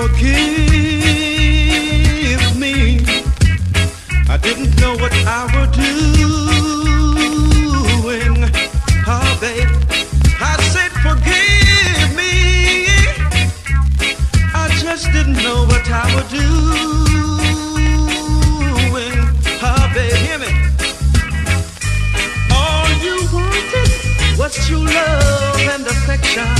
forgive me. I didn't know what I was doing. Oh, babe. I said, forgive me. I just didn't know what I was doing. Oh, babe, hear me. All you wanted was true love and affection.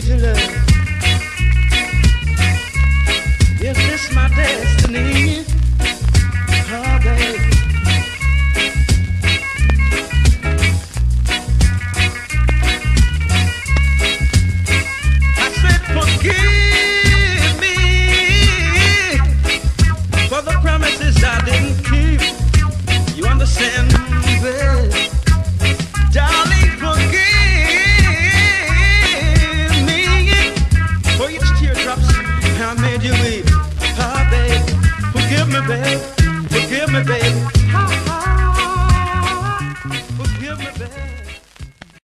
to love.